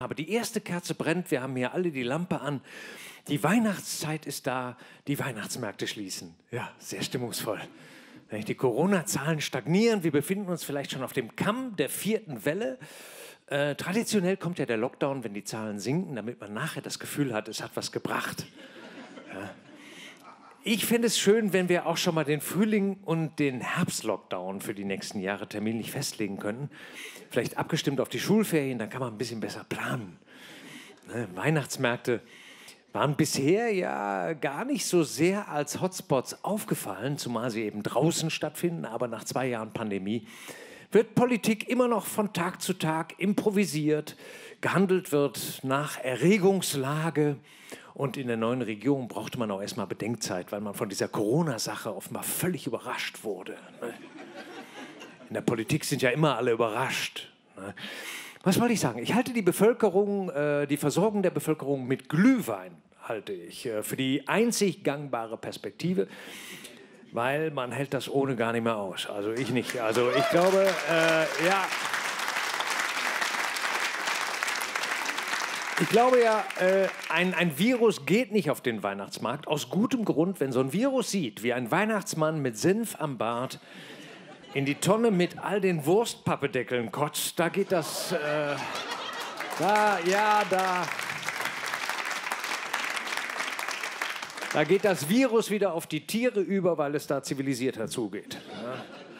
Aber die erste Kerze brennt, wir haben hier alle die Lampe an. Die Weihnachtszeit ist da, die Weihnachtsmärkte schließen. Ja, sehr stimmungsvoll. Die Corona-Zahlen stagnieren, wir befinden uns vielleicht schon auf dem Kamm der vierten Welle. Äh, traditionell kommt ja der Lockdown, wenn die Zahlen sinken, damit man nachher das Gefühl hat, es hat was gebracht. Ja. Ich fände es schön, wenn wir auch schon mal den Frühling und den Herbstlockdown für die nächsten Jahre terminlich festlegen könnten vielleicht abgestimmt auf die Schulferien, dann kann man ein bisschen besser planen. Ne? Weihnachtsmärkte waren bisher ja gar nicht so sehr als Hotspots aufgefallen, zumal sie eben draußen stattfinden, aber nach zwei Jahren Pandemie wird Politik immer noch von Tag zu Tag improvisiert, gehandelt wird nach Erregungslage. Und in der neuen Regierung brauchte man auch erstmal Bedenkzeit, weil man von dieser Corona-Sache offenbar völlig überrascht wurde. Ne? In der Politik sind ja immer alle überrascht. Ne? Was wollte ich sagen? Ich halte die Bevölkerung, äh, die Versorgung der Bevölkerung mit Glühwein, halte ich äh, für die einzig gangbare Perspektive, weil man hält das ohne gar nicht mehr aus. Also ich nicht. Also ich glaube, äh, ja. Ich glaube ja, äh, ein, ein Virus geht nicht auf den Weihnachtsmarkt. Aus gutem Grund, wenn so ein Virus sieht, wie ein Weihnachtsmann mit Senf am Bart in die Tonne mit all den Wurstpappedeckeln kotzt, da geht das. Äh, da, ja, da. Da geht das Virus wieder auf die Tiere über, weil es da zivilisierter zugeht.